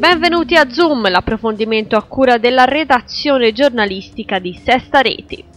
Benvenuti a Zoom, l'approfondimento a cura della redazione giornalistica di Sesta Reti.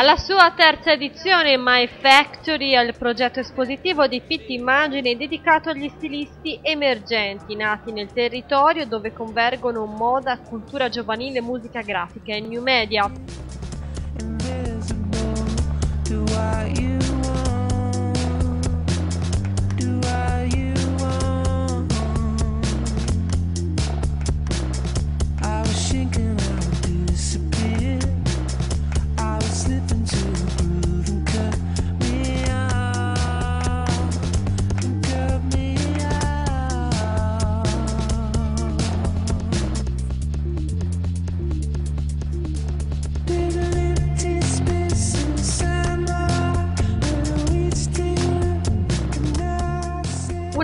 Alla sua terza edizione My Factory è il progetto espositivo di Pitti Immagine dedicato agli stilisti emergenti nati nel territorio dove convergono moda, cultura giovanile, musica grafica e new media.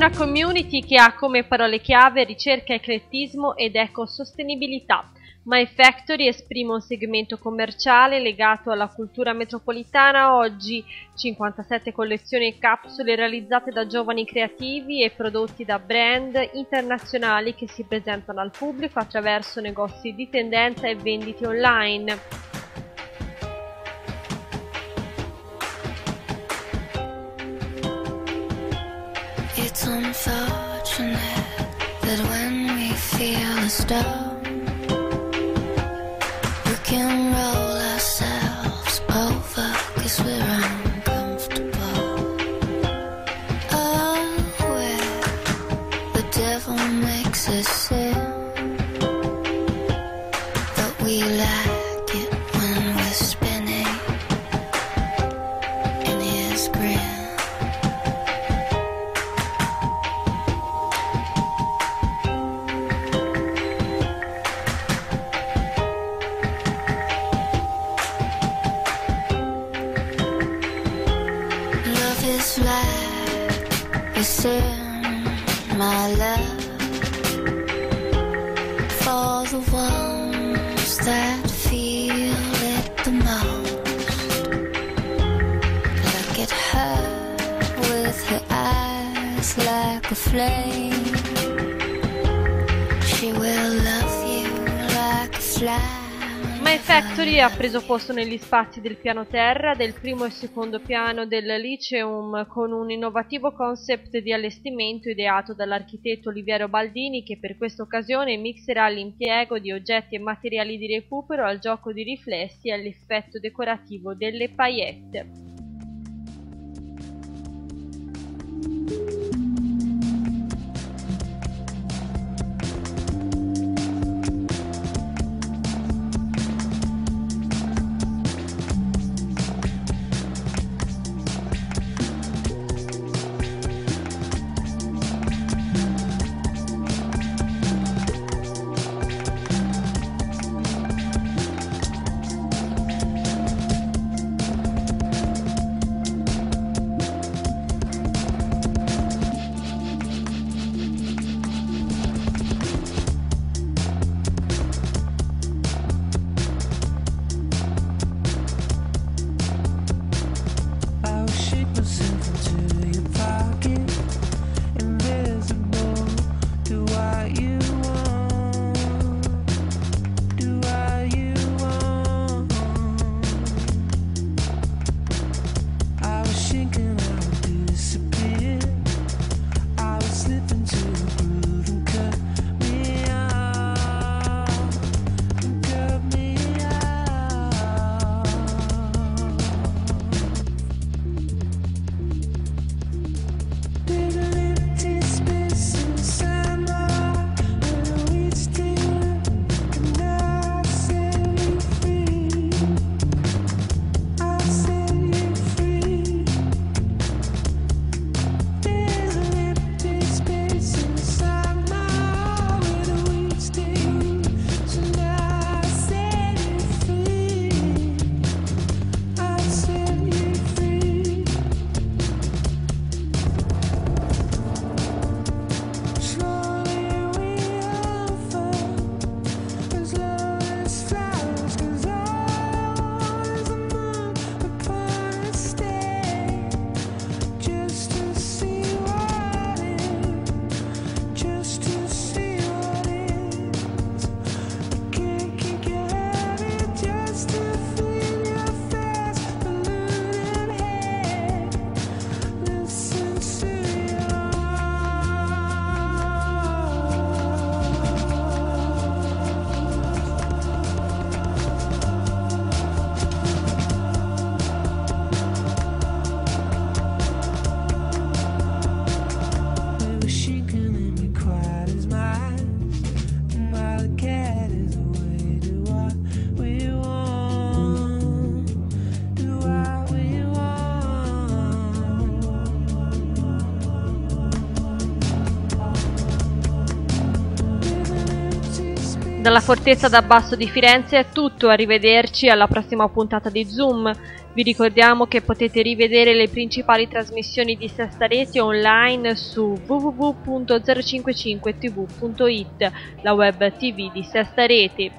Una community che ha come parole chiave ricerca, eclettismo ed ecosostenibilità. My Factory esprime un segmento commerciale legato alla cultura metropolitana oggi, 57 collezioni e capsule realizzate da giovani creativi e prodotti da brand internazionali che si presentano al pubblico attraverso negozi di tendenza e vendite online. It's unfortunate that when we feel a storm, we can roll ourselves over cause we're uncomfortable. Oh, where the devil makes us sin, but we like it when we're spinning in his grin. Love is like a sin, my love, for the ones that feel it the most. Look at her with her eyes like a flame. She will love you like a fly. Factory ha preso posto negli spazi del piano terra del primo e secondo piano del Liceum con un innovativo concept di allestimento ideato dall'architetto Oliviero Baldini che per questa occasione mixerà l'impiego di oggetti e materiali di recupero al gioco di riflessi e all'effetto decorativo delle paillette. Dalla Fortezza da Basso di Firenze è tutto, arrivederci alla prossima puntata di Zoom. Vi ricordiamo che potete rivedere le principali trasmissioni di Sesta Rete online su www.055tv.it, la web tv di Sesta Rete.